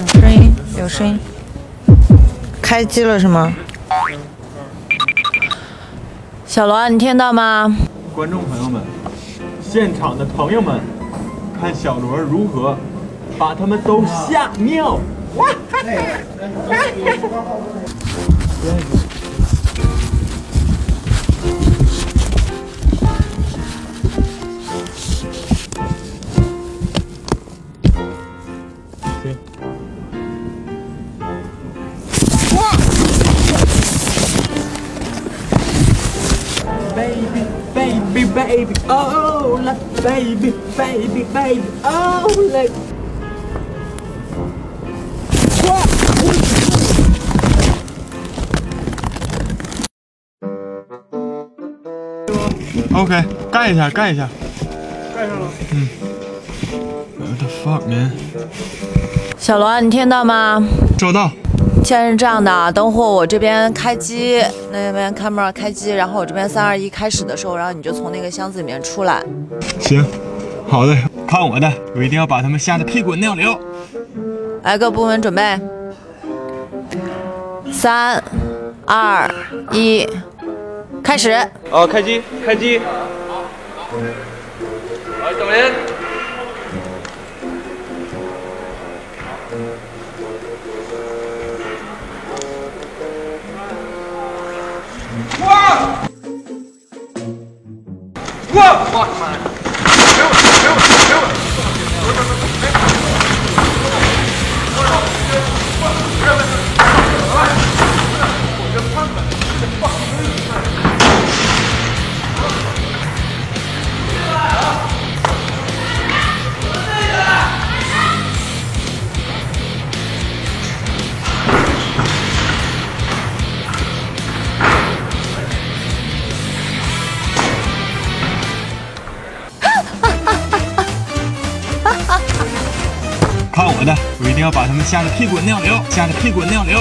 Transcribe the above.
有声音，有声音，开机了是吗？小罗，你听到吗？观众朋友们，现场的朋友们，看小罗如何把他们都吓尿！哇！baby, baby, baby, oh, like baby, baby, baby, oh, like. 哇 OK，盖一下，盖一下，盖上了。嗯。What the fuck, man？小罗，你听到吗？收到。 现在是这样的，等会我这边开机，那边 camera 开机，然后我这边三二一开始的时候，然后你就从那个箱子里面出来。行，好的，看我的，我一定要把他们吓得屁滚尿流。来，各部门准备，三、二、一，开始。哦，开机，开机。好，小林。哇！哇！我的妈呀！给我，给我，好的，我一定要把他们吓得屁滚尿流，吓得屁滚尿流。